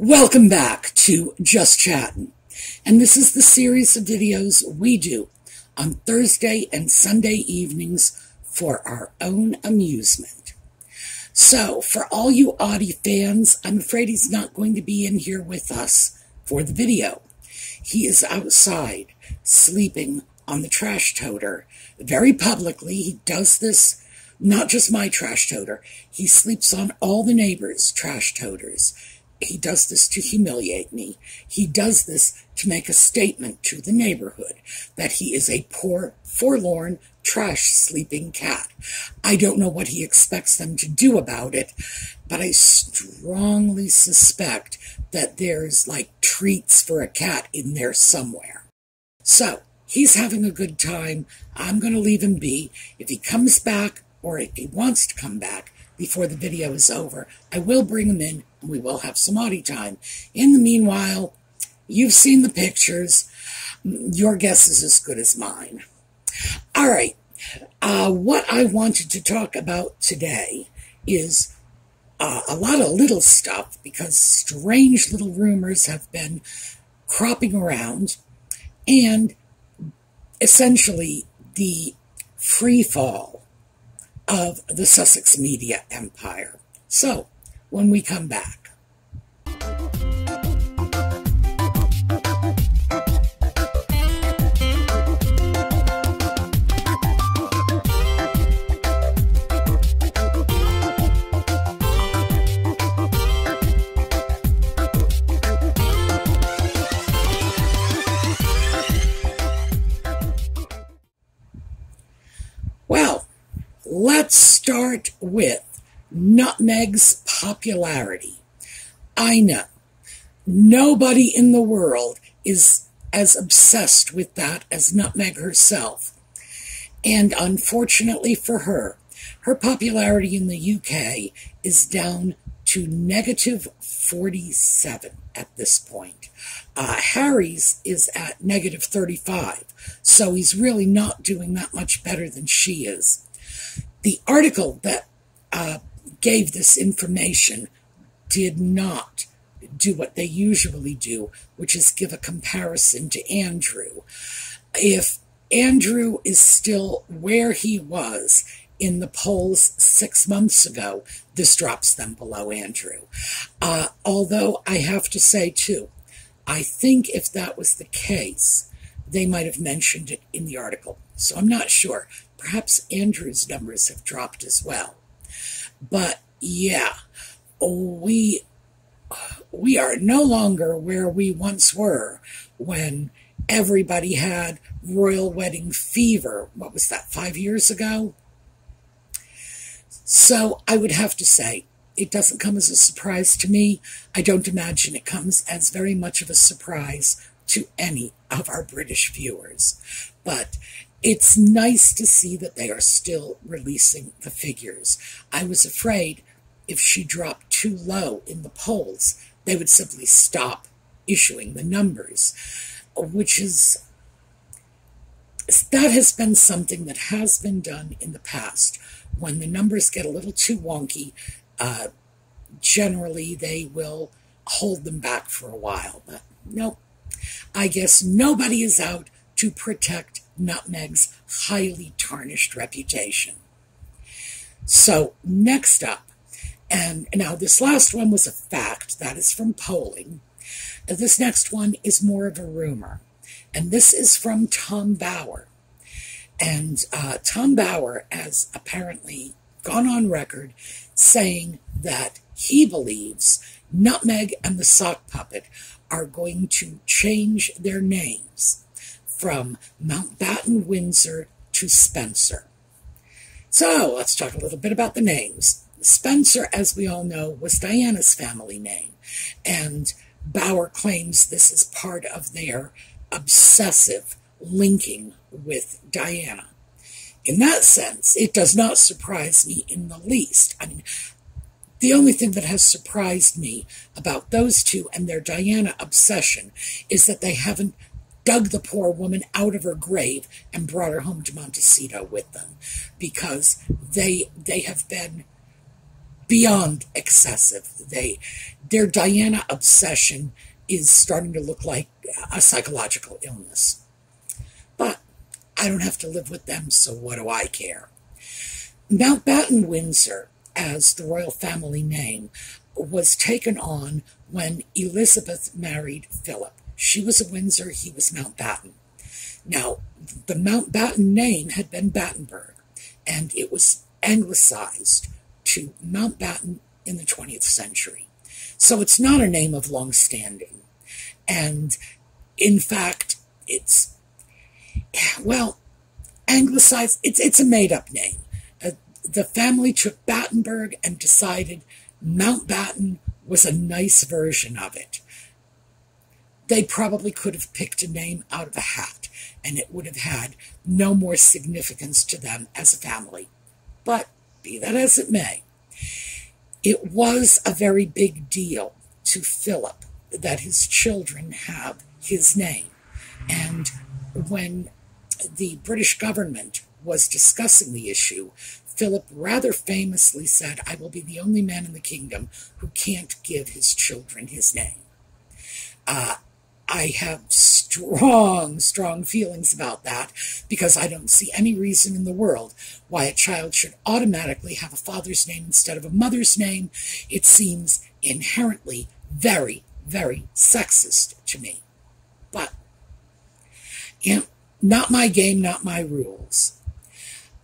Welcome back to Just Chattin'. And this is the series of videos we do on Thursday and Sunday evenings for our own amusement. So, for all you Audie fans, I'm afraid he's not going to be in here with us for the video. He is outside sleeping on the trash toter very publicly. He does this, not just my trash toter, he sleeps on all the neighbors' trash toters he does this to humiliate me. He does this to make a statement to the neighborhood that he is a poor, forlorn, trash sleeping cat. I don't know what he expects them to do about it, but I strongly suspect that there's like treats for a cat in there somewhere. So, he's having a good time. I'm going to leave him be. If he comes back, or if he wants to come back, before the video is over. I will bring him in we will have some Audie time. In the meanwhile, you've seen the pictures. Your guess is as good as mine. All right. Uh, what I wanted to talk about today is uh, a lot of little stuff because strange little rumors have been cropping around and essentially the free fall of the Sussex media empire. So, when we come back, Well, Let's start with nutmeg's popularity. I know nobody in the world is as obsessed with that as Nutmeg herself. And unfortunately for her, her popularity in the UK is down to negative 47 at this point. Uh, Harry's is at negative 35, so he's really not doing that much better than she is. The article that uh, gave this information did not do what they usually do, which is give a comparison to Andrew. If Andrew is still where he was in the polls six months ago, this drops them below Andrew. Uh, although I have to say, too, I think if that was the case, they might have mentioned it in the article. So I'm not sure. Perhaps Andrew's numbers have dropped as well. But yeah, we we are no longer where we once were when everybody had royal wedding fever. What was that, five years ago? So I would have to say, it doesn't come as a surprise to me. I don't imagine it comes as very much of a surprise to any of our British viewers. But it's nice to see that they are still releasing the figures. I was afraid if she dropped too low in the polls, they would simply stop issuing the numbers, which is that has been something that has been done in the past. When the numbers get a little too wonky, uh, generally they will hold them back for a while. But nope, I guess nobody is out to protect Nutmeg's highly tarnished reputation. So, next up, and now this last one was a fact, that is from polling. This next one is more of a rumor, and this is from Tom Bower. And uh, Tom Bower has apparently gone on record saying that he believes Nutmeg and the Sock Puppet are going to change their names from Mountbatten Windsor to Spencer. So let's talk a little bit about the names. Spencer, as we all know, was Diana's family name, and Bower claims this is part of their obsessive linking with Diana. In that sense, it does not surprise me in the least. I mean, the only thing that has surprised me about those two and their Diana obsession is that they haven't dug the poor woman out of her grave and brought her home to Montecito with them because they they have been beyond excessive. They, their Diana obsession is starting to look like a psychological illness. But I don't have to live with them, so what do I care? Mountbatten Windsor, as the royal family name, was taken on when Elizabeth married Philip. She was a Windsor, he was Mountbatten. Now, the Mountbatten name had been Battenberg, and it was anglicized to Mountbatten in the 20th century. So it's not a name of long standing. And in fact, it's, well, anglicized, it's, it's a made up name. Uh, the family took Battenberg and decided Mountbatten was a nice version of it. They probably could have picked a name out of a hat, and it would have had no more significance to them as a family. But be that as it may, it was a very big deal to Philip that his children have his name. And when the British government was discussing the issue, Philip rather famously said, I will be the only man in the kingdom who can't give his children his name. Uh, I have strong, strong feelings about that because I don't see any reason in the world why a child should automatically have a father's name instead of a mother's name. It seems inherently very, very sexist to me. But, you know, not my game, not my rules.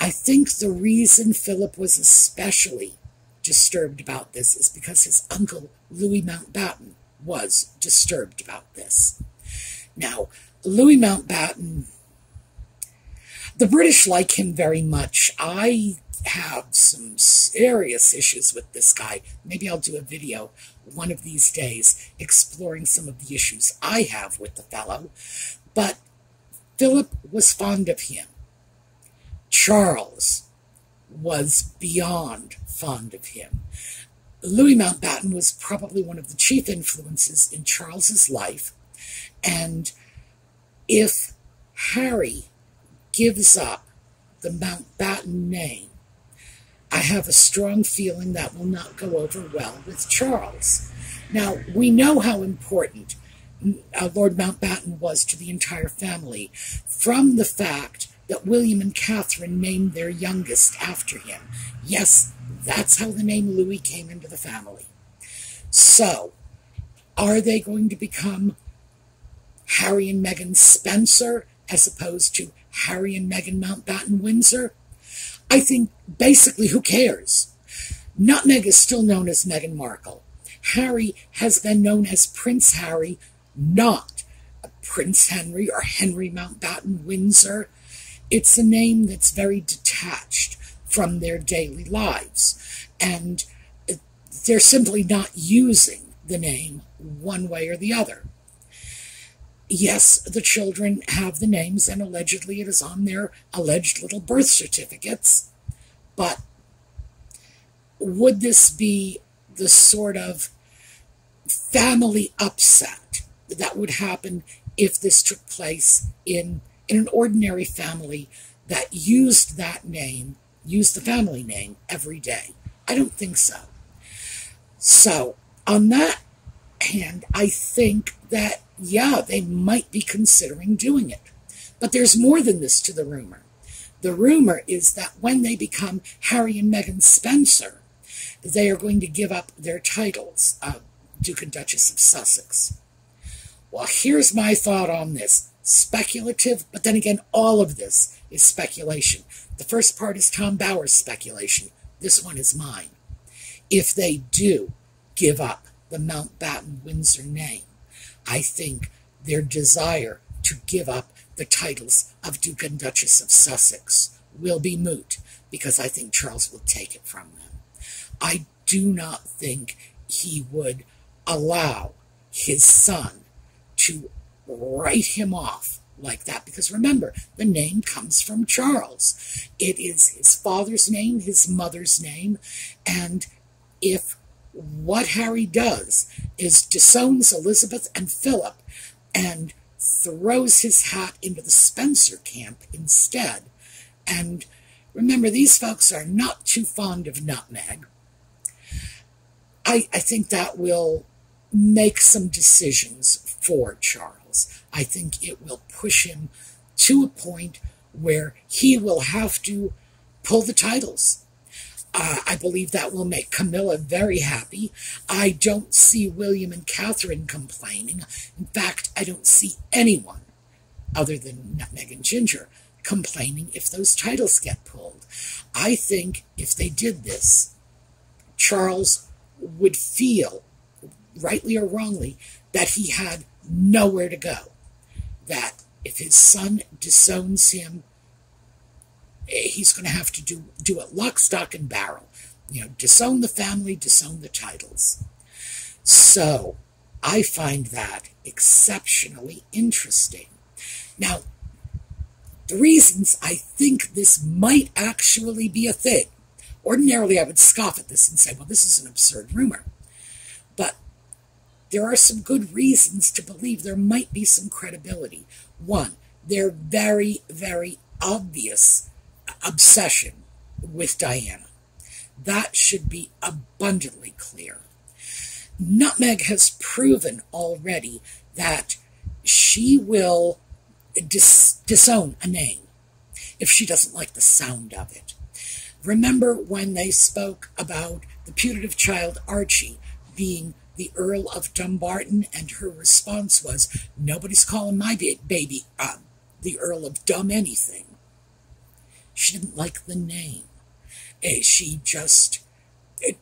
I think the reason Philip was especially disturbed about this is because his uncle, Louis Mountbatten, was disturbed about this. Now, Louis Mountbatten, the British like him very much. I have some serious issues with this guy. Maybe I'll do a video one of these days exploring some of the issues I have with the fellow. But Philip was fond of him. Charles was beyond fond of him. Louis Mountbatten was probably one of the chief influences in Charles's life, and if Harry gives up the Mountbatten name, I have a strong feeling that will not go over well with Charles. Now, we know how important uh, Lord Mountbatten was to the entire family from the fact that William and Catherine named their youngest after him. Yes, that's how the name Louis came into the family. So, are they going to become Harry and Meghan Spencer as opposed to Harry and Meghan Mountbatten Windsor? I think basically, who cares? Nutmeg is still known as Meghan Markle. Harry has been known as Prince Harry, not Prince Henry or Henry Mountbatten Windsor. It's a name that's very detached from their daily lives. And they're simply not using the name one way or the other. Yes, the children have the names, and allegedly it is on their alleged little birth certificates. But would this be the sort of family upset that would happen if this took place in in an ordinary family that used that name, used the family name every day? I don't think so. So, on that hand, I think that, yeah, they might be considering doing it. But there's more than this to the rumor. The rumor is that when they become Harry and Meghan Spencer, they are going to give up their titles of Duke and Duchess of Sussex. Well, here's my thought on this speculative, but then again, all of this is speculation. The first part is Tom Bower's speculation. This one is mine. If they do give up the Mountbatten Windsor name, I think their desire to give up the titles of Duke and Duchess of Sussex will be moot because I think Charles will take it from them. I do not think he would allow his son to write him off like that because remember, the name comes from Charles. It is his father's name, his mother's name, and if what Harry does is disowns Elizabeth and Philip and throws his hat into the Spencer camp instead, and remember, these folks are not too fond of nutmeg. I, I think that will make some decisions for Charles. I think it will push him to a point where he will have to pull the titles. Uh, I believe that will make Camilla very happy. I don't see William and Catherine complaining. In fact, I don't see anyone other than Nutmeg and Ginger complaining if those titles get pulled. I think if they did this, Charles would feel, rightly or wrongly, that he had nowhere to go. That if his son disowns him, eh, he's going to have to do, do it lock, stock, and barrel. You know, disown the family, disown the titles. So I find that exceptionally interesting. Now, the reasons I think this might actually be a thing. Ordinarily, I would scoff at this and say, well, this is an absurd rumor. There are some good reasons to believe there might be some credibility. One, their very, very obvious obsession with Diana. That should be abundantly clear. Nutmeg has proven already that she will dis- disown a name if she doesn't like the sound of it. Remember when they spoke about the putative child Archie being the Earl of Dumbarton, and her response was, Nobody's calling my baby uh, the Earl of Dumb anything. She didn't like the name. Eh, she just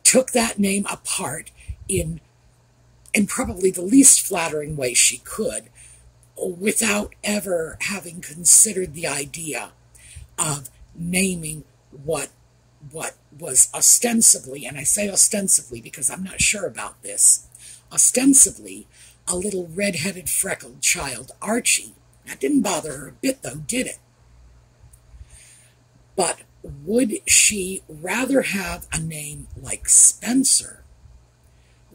took that name apart in, in probably the least flattering way she could without ever having considered the idea of naming what what was ostensibly, and I say ostensibly because I'm not sure about this, ostensibly a little red-headed freckled child, Archie. That didn't bother her a bit though, did it? But would she rather have a name like Spencer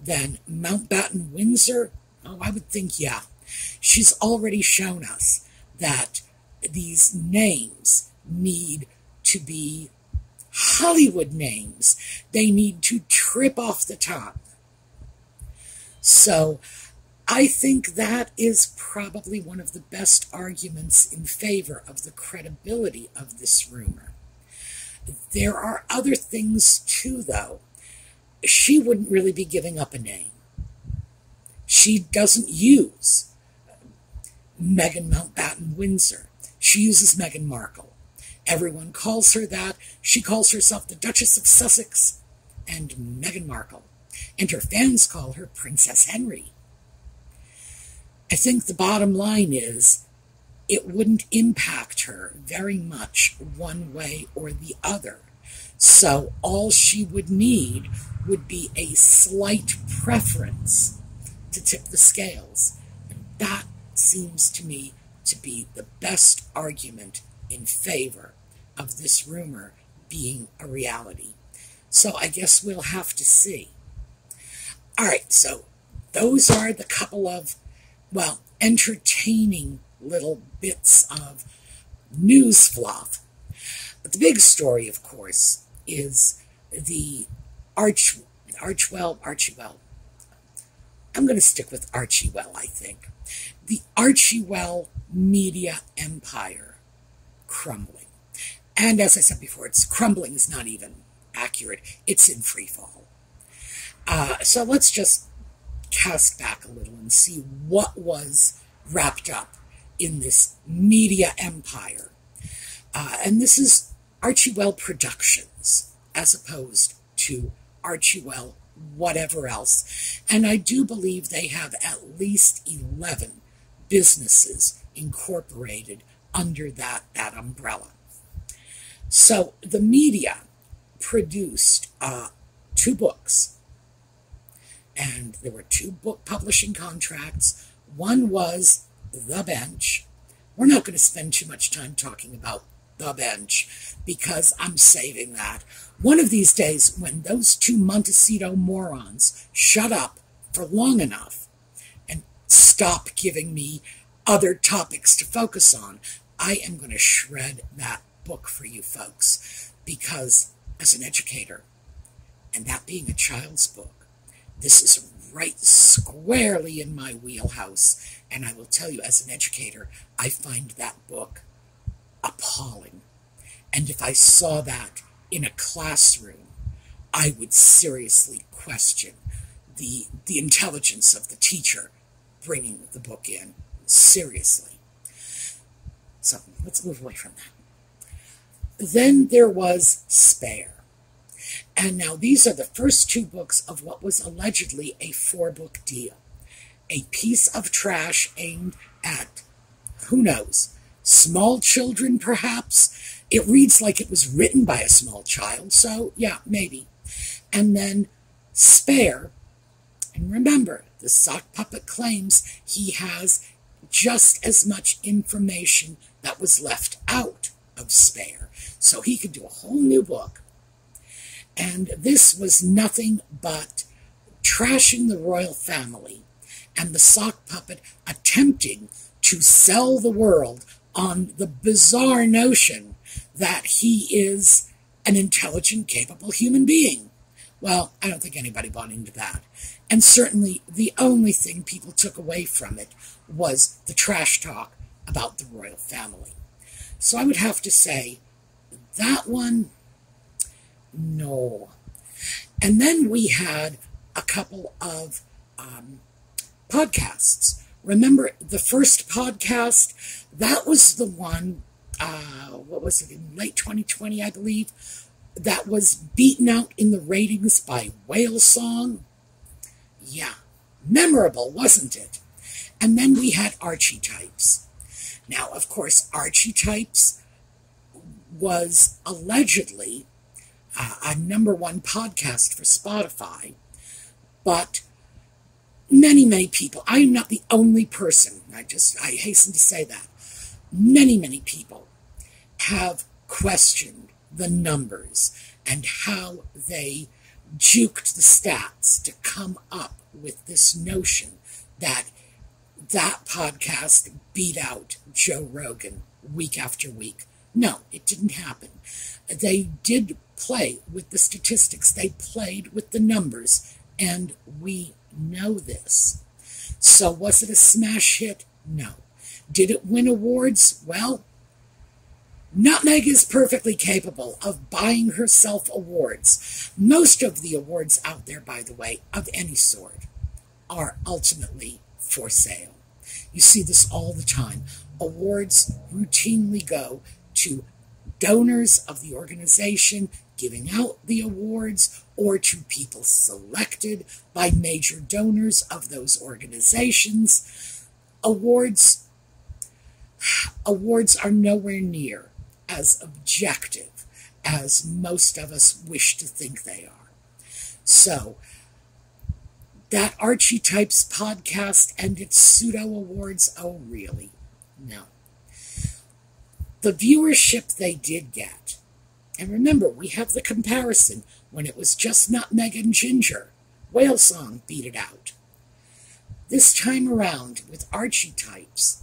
than Mountbatten Windsor? Oh, I would think yeah. She's already shown us that these names need to be Hollywood names. They need to trip off the tongue. So I think that is probably one of the best arguments in favor of the credibility of this rumor. There are other things too, though. She wouldn't really be giving up a name. She doesn't use Meghan Mountbatten Windsor. She uses Meghan Markle. Everyone calls her that. She calls herself the Duchess of Sussex and Meghan Markle. And her fans call her Princess Henry. I think the bottom line is it wouldn't impact her very much one way or the other. So all she would need would be a slight preference to tip the scales. That seems to me to be the best argument in favor of this rumor being a reality. So I guess we'll have to see. All right, so those are the couple of, well, entertaining little bits of news fluff. But the big story, of course, is the Arch, Archwell, Archewell. I'm going to stick with Archewell, I think. The Archewell media empire crumbling. And as I said before, it's crumbling is not even accurate. It's in free fall. Uh, so let's just cast back a little and see what was wrapped up in this media empire. Uh, and this is Archewell Productions, as opposed to Archewell whatever else. And I do believe they have at least 11 businesses incorporated under that, that umbrella. So the media produced uh, two books, and there were two book publishing contracts. One was The Bench. We're not going to spend too much time talking about The Bench because I'm saving that. One of these days, when those two Montecito morons shut up for long enough and stop giving me other topics to focus on, I am going to shred that book for you folks because, as an educator, and that being a child's book, This is right squarely in my wheelhouse. And I will tell you, as an educator, I find that book appalling. And if I saw that in a classroom, I would seriously question the, the intelligence of the teacher bringing the book in. Seriously. So let's move away from that. Then there was Spare. And now these are the first two books of what was allegedly a four book deal. A piece of trash aimed at, who knows, small children perhaps. It reads like it was written by a small child, so yeah, maybe. And then Spare. And remember, the sock puppet claims he has just as much information that was left out of Spare. So he could do a whole new book and this was nothing but trashing the royal family and the sock puppet attempting to sell the world on the bizarre notion that he is an intelligent, capable human being. Well, I don't think anybody bought into that. And certainly the only thing people took away from it was the trash talk about the royal family. So I would have to say that one no. And then we had a couple of um, podcasts. Remember the first podcast? That was the one, uh, what was it, in late 2020, I believe, that was beaten out in the ratings by Whale Song. Yeah, memorable, wasn't it? And then we had Archetypes. Now, of course, Archetypes was allegedly a number one podcast for Spotify, but many, many people, I am not the only person, I just, I hasten to say that, many, many people have questioned the numbers and how they juked the stats to come up with this notion that that podcast beat out Joe Rogan week after week. No, it didn't happen. They did play with the statistics, they played with the numbers, and we know this. So, was it a smash hit? No. Did it win awards? Well, Nutmeg is perfectly capable of buying herself awards. Most of the awards out there, by the way, of any sort, are ultimately for sale. You see this all the time. Awards routinely go to donors of the organization giving out the awards or to people selected by major donors of those organizations. Awards awards are nowhere near as objective as most of us wish to think they are. So, that Archetypes podcast and its pseudo awards, oh, really? No. The viewership they did get and remember, we have the comparison when it was just Nutmeg and Ginger. Whale Song beat it out. This time around, with Archetypes,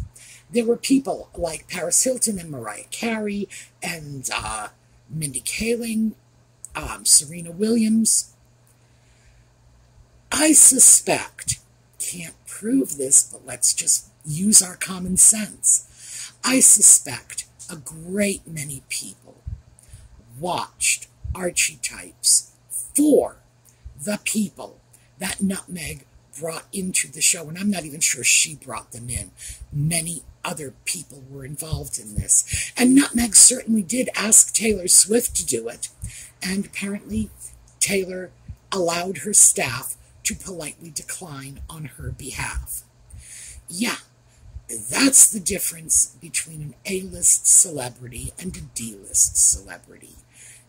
there were people like Paris Hilton and Mariah Carey and uh, Mindy Kaling, um, Serena Williams. I suspect, can't prove this, but let's just use our common sense. I suspect a great many people watched archetypes for the people that Nutmeg brought into the show. And I'm not even sure she brought them in. Many other people were involved in this. And Nutmeg certainly did ask Taylor Swift to do it. And apparently, Taylor allowed her staff to politely decline on her behalf. Yeah, that's the difference between an A-list celebrity and a D-list celebrity.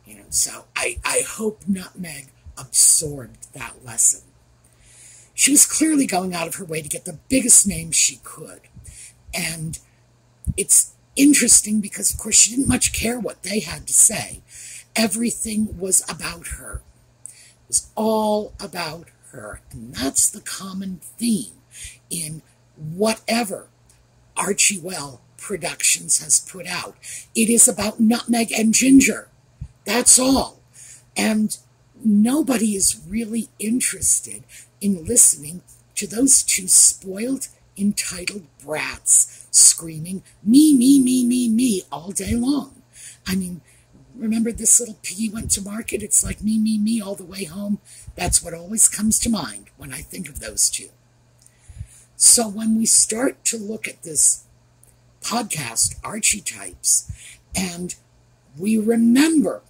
You know, so I, I hope Nutmeg absorbed that lesson. She was clearly going out of her way to get the biggest name she could. And it's interesting because, of course, she didn't much care what they had to say. Everything was about her. It was all about her. And that's the common theme in whatever Archewell Productions has put out. It is about nutmeg and ginger. That's all. And nobody is really interested in listening to those two spoiled, entitled brats screaming, me, me, me, me, me, all day long. I mean, remember this little piggy went to market? It's like me, me, me all the way home. That's what always comes to mind when I think of those two. So when we start to look at this podcast, Archetypes, and we remember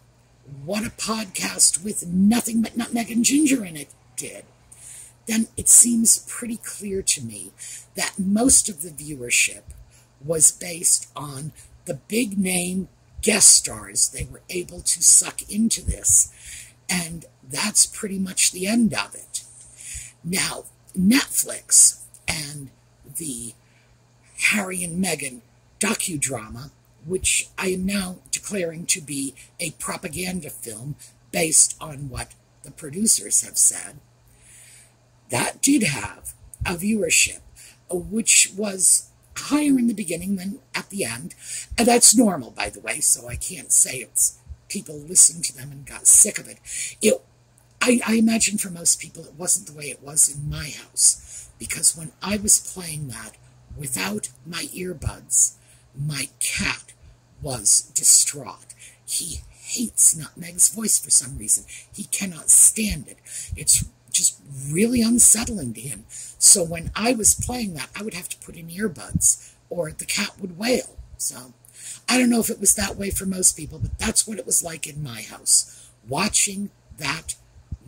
what a podcast with nothing but nutmeg and ginger in it did, then it seems pretty clear to me that most of the viewership was based on the big name guest stars they were able to suck into this. And that's pretty much the end of it. Now, Netflix and the Harry and Meghan docudrama, which I am now declaring to be a propaganda film based on what the producers have said, that did have a viewership, uh, which was higher in the beginning than at the end. And that's normal, by the way, so I can't say it's people listened to them and got sick of it. It I, I imagine for most people it wasn't the way it was in my house. Because when I was playing that without my earbuds, my cat was distraught. He hates Nutmeg's voice for some reason. He cannot stand it. It's just really unsettling to him. So when I was playing that, I would have to put in earbuds or the cat would wail. So I don't know if it was that way for most people, but that's what it was like in my house. Watching that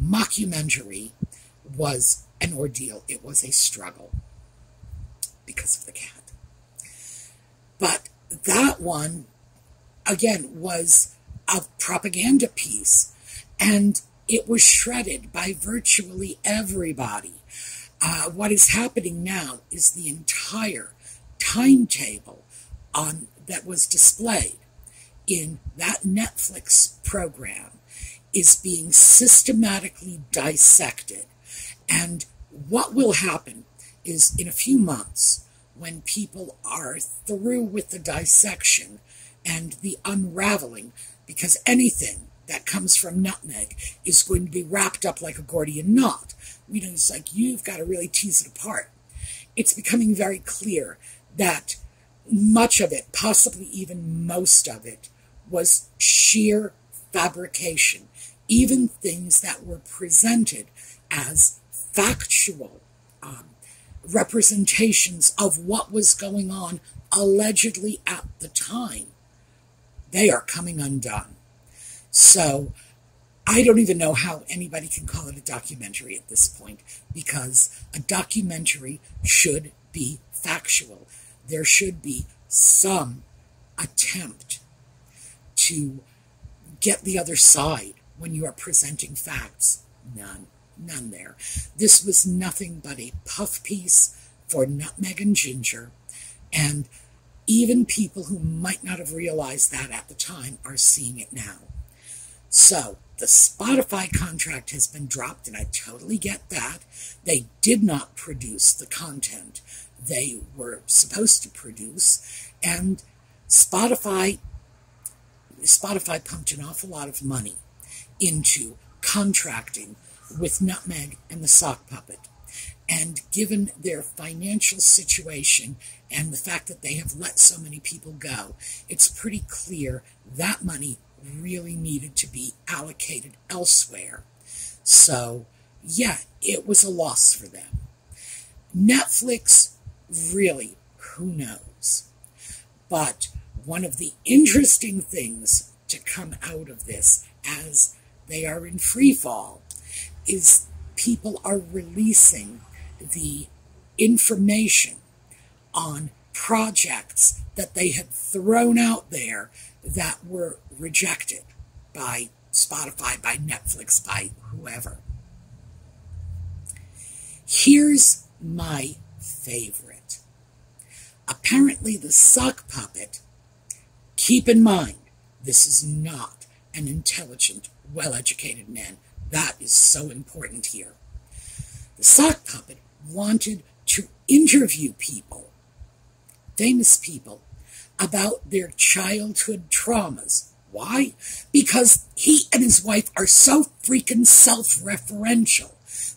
mockumentary was an ordeal. It was a struggle because of the cat. But that one, again, was a propaganda piece. And it was shredded by virtually everybody. Uh, what is happening now is the entire timetable on that was displayed in that Netflix program is being systematically dissected. And what will happen is in a few months, when people are through with the dissection and the unraveling, because anything that comes from nutmeg is going to be wrapped up like a Gordian knot. You know, it's like you've got to really tease it apart. It's becoming very clear that much of it, possibly even most of it, was sheer fabrication. Even things that were presented as factual um, representations of what was going on allegedly at the time, they are coming undone. So I don't even know how anybody can call it a documentary at this point because a documentary should be factual. There should be some attempt to get the other side when you are presenting facts. None. None there. This was nothing but a puff piece for nutmeg and ginger, and even people who might not have realized that at the time are seeing it now. So the Spotify contract has been dropped, and I totally get that. They did not produce the content they were supposed to produce, and Spotify Spotify pumped an awful lot of money into contracting with Nutmeg and the Sock Puppet. And given their financial situation and the fact that they have let so many people go, it's pretty clear that money really needed to be allocated elsewhere. So, yeah, it was a loss for them. Netflix, really, who knows? But one of the interesting things to come out of this as they are in free fall is people are releasing the information on projects that they had thrown out there that were rejected by Spotify, by Netflix, by whoever. Here's my favorite. Apparently, the sock puppet, keep in mind, this is not an intelligent, well educated men. That is so important here. The sock puppet wanted to interview people, famous people, about their childhood traumas Why? Because he and his wife are so freaking self referential.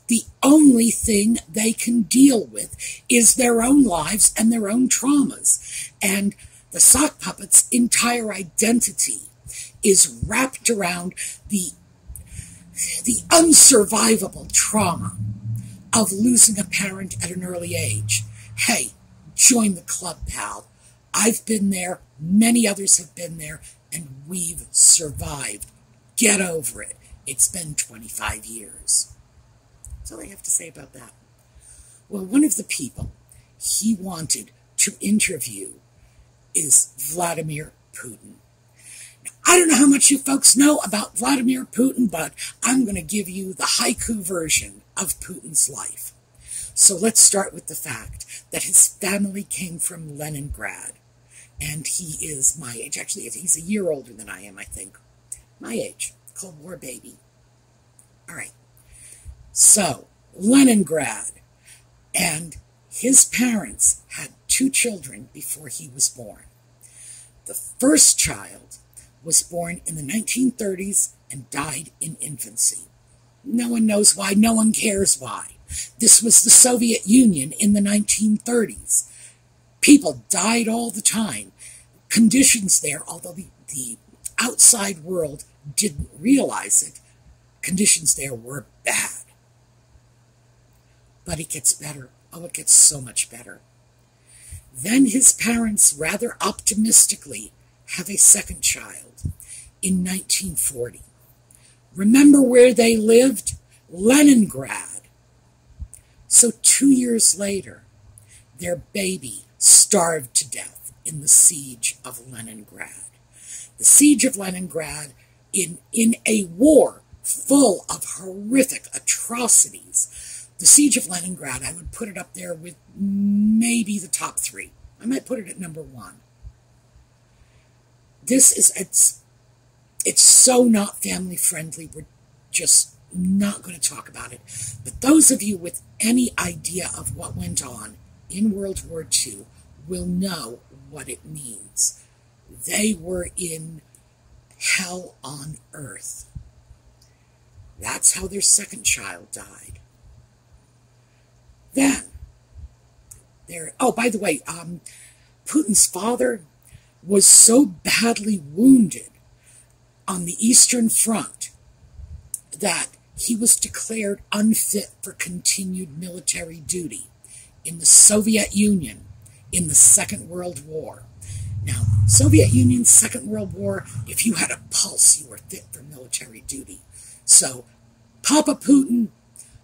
The only thing they can deal with is their own lives and their own traumas. And the sock puppet's entire identity is wrapped around the, the unsurvivable trauma of losing a parent at an early age. Hey, join the club, pal. I've been there, many others have been there, and we've survived. Get over it. It's been 25 years. That's all I have to say about that. Well, one of the people he wanted to interview is Vladimir Putin. I don't know how much you folks know about Vladimir Putin, but I'm going to give you the haiku version of Putin's life. So let's start with the fact that his family came from Leningrad, and he is my age. Actually, he's a year older than I am, I think. My age. Cold War baby. All right. So, Leningrad. And his parents had two children before he was born. The first child was born in the 1930s and died in infancy. No one knows why, no one cares why. This was the Soviet Union in the 1930s. People died all the time. Conditions there, although the, the outside world didn't realize it, conditions there were bad. But it gets better. Oh, it gets so much better. Then his parents rather optimistically have a second child in 1940. Remember where they lived? Leningrad. So two years later, their baby starved to death in the siege of Leningrad. The siege of Leningrad in, in a war full of horrific atrocities. The siege of Leningrad, I would put it up there with maybe the top three. I might put it at number one. This is, it's, it's so not family friendly. We're just not going to talk about it. But those of you with any idea of what went on in World War II will know what it means. They were in hell on earth. That's how their second child died. Then, there. Oh, by the way, um, Putin's father was so badly wounded on the Eastern Front that he was declared unfit for continued military duty in the Soviet Union in the Second World War. Now, Soviet Union, Second World War, if you had a pulse, you were fit for military duty. So, Papa Putin,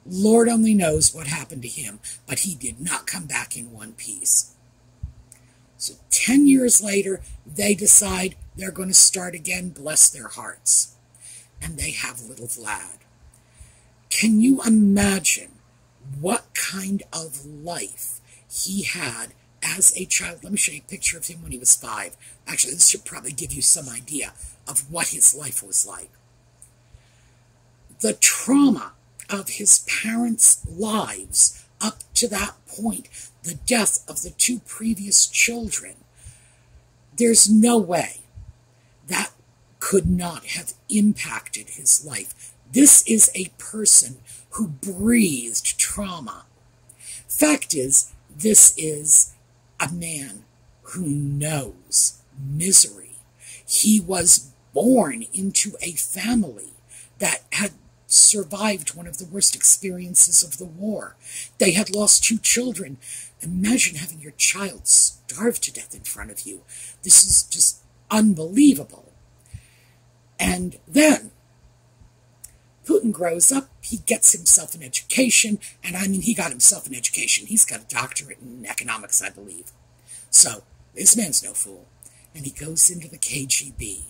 Lord only knows what happened to him, but he did not come back in one piece. So, 10 years later, they decide they're going to start again, bless their hearts. And they have little Vlad. Can you imagine what kind of life he had as a child? Let me show you a picture of him when he was five. Actually, this should probably give you some idea of what his life was like. The trauma of his parents' lives up to that point, the death of the two previous children, there's no way that could not have impacted his life. This is a person who breathed trauma. Fact is, this is a man who knows misery. He was born into a family that had survived one of the worst experiences of the war. They had lost two children. Imagine having your child starve to death in front of you. This is just unbelievable. And then Putin grows up, he gets himself an education, and I mean, he got himself an education. He's got a doctorate in economics, I believe. So, this man's no fool. And he goes into the KGB.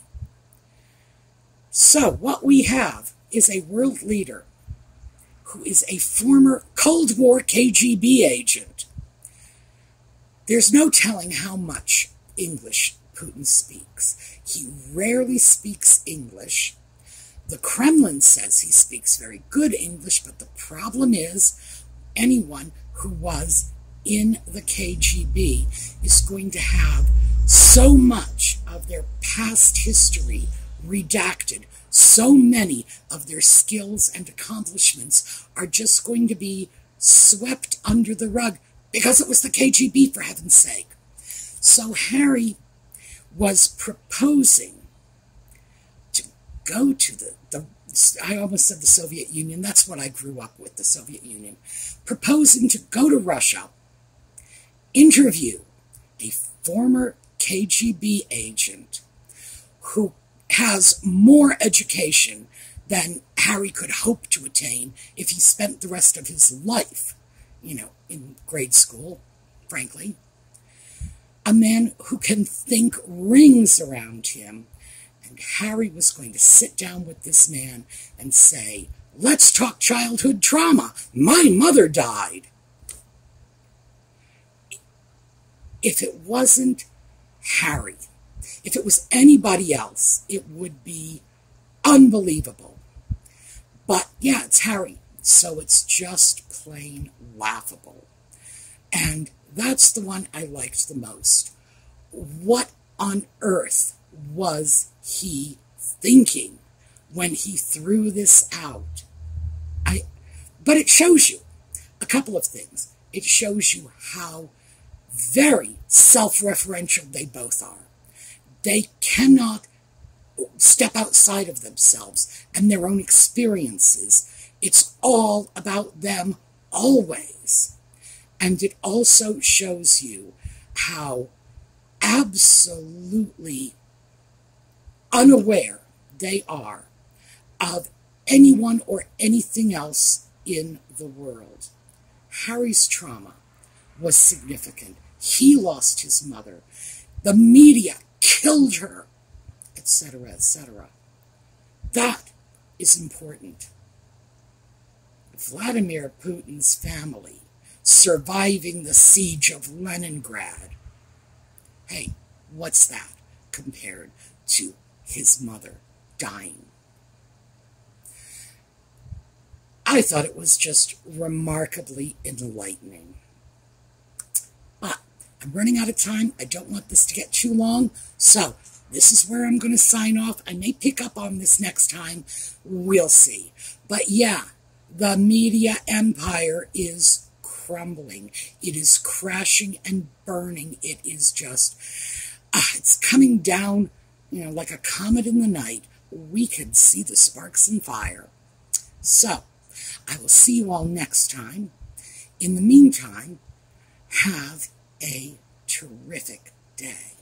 So, what we have is a world leader who is a former Cold War KGB agent. There's no telling how much English Putin speaks. He rarely speaks English. The Kremlin says he speaks very good English, but the problem is anyone who was in the KGB is going to have so much of their past history redacted. So many of their skills and accomplishments are just going to be swept under the rug because it was the KGB, for heaven's sake. So Harry was proposing to go to the, the I almost said the Soviet Union. That's what I grew up with, the Soviet Union. Proposing to go to Russia, interview a former KGB agent who has more education than Harry could hope to attain if he spent the rest of his life, you know, in grade school, frankly. A man who can think rings around him. And Harry was going to sit down with this man and say, Let's talk childhood trauma. My mother died. If it wasn't Harry, if it was anybody else, it would be unbelievable. But yeah, it's Harry, so it's just plain laughable. And that's the one I liked the most. What on earth was he thinking when he threw this out? I but it shows you a couple of things. It shows you how very self-referential they both are. They cannot step outside of themselves and their own experiences. It's all about them always. And it also shows you how absolutely unaware they are of anyone or anything else in the world. Harry's trauma was significant. He lost his mother. The media killed her, etc., etc. That is important. Vladimir Putin's family surviving the siege of Leningrad. Hey, what's that compared to his mother dying? I thought it was just remarkably enlightening. I'm running out of time. I don't want this to get too long. So this is where I'm going to sign off. I may pick up on this next time. We'll see. But yeah, the media empire is crumbling. It is crashing and burning. It is just, uh, it's coming down, you know, like a comet in the night. We can see the sparks and fire. So, I will see you all next time. In the meantime, have a terrific day.